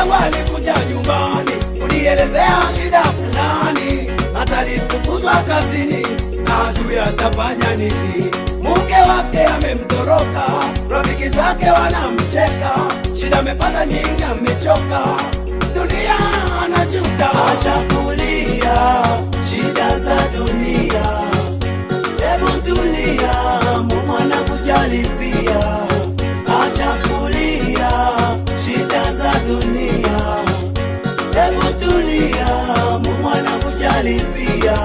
yangu alikuja nyumbani, kunielezea shida fulani, hata kazini na juu atafanya nini. Mke wake amemtoroka, rafiki zake wanamcheka, shida amepata nyingi, amechoka, dunia anajuta. Acha kulia shida za dunia, hebu tulia hebu tulia, Mungu anakujali pia.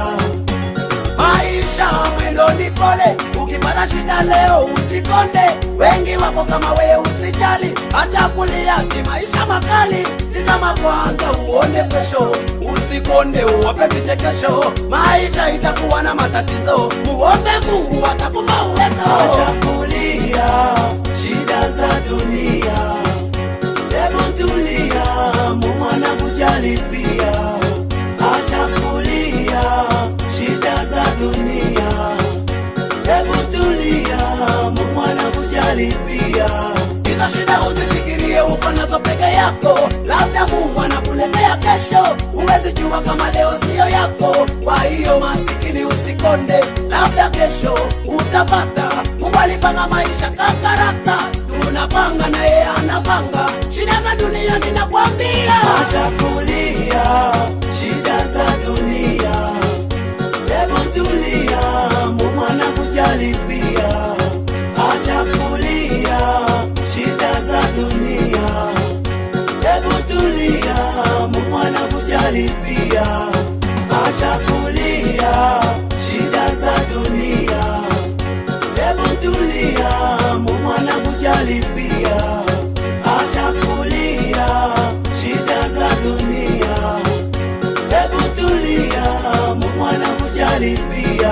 Maisha mwendo ni pole, ukipata shida leo usikonde. Wengi wako kama wewe, usijali, acha kulia, ni maisha makali. Tizama kwanza uone kesho, usikonde, uwape vichekesho. Maisha itakuwa na matatizo, muombe Mungu atakupa Acha kulia Hizo shida usifikirie uko nazo peke yako, labda Mungu anakuletea kesho. uwezi jua kama leo siyo yako, kwa hiyo masikini usikonde, labda kesho utapata. Mungu alipanga maisha kakarata, tunapanga na yeye anapanga. Shida za dunia ninakwambia, Acha kulia anakujali. Acha kulia shida za dunia, hebu tulia, Mungu anakujali. Acha kulia shida za dunia, hebu tulia, Mungu anakujali pia.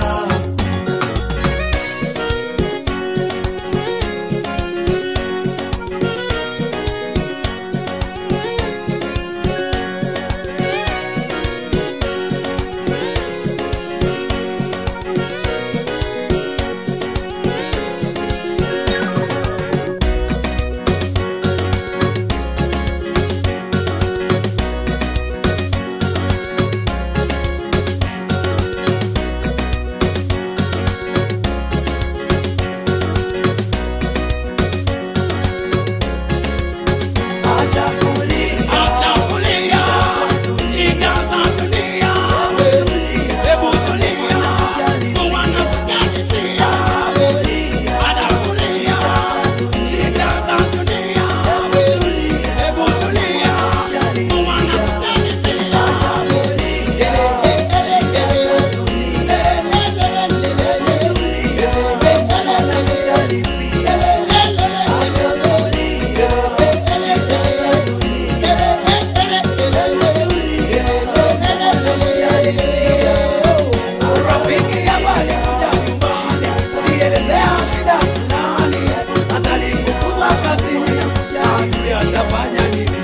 atafanya nini?